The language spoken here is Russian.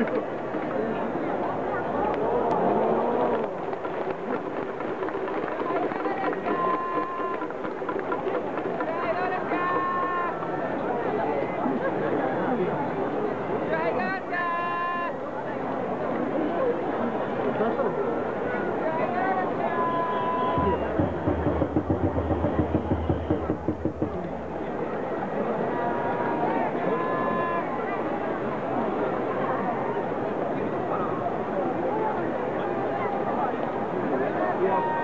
Роберт. Yeah.